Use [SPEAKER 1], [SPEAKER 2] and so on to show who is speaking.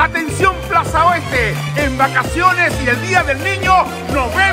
[SPEAKER 1] Atención Plaza Oeste, en vacaciones y el Día del Niño, nos vemos.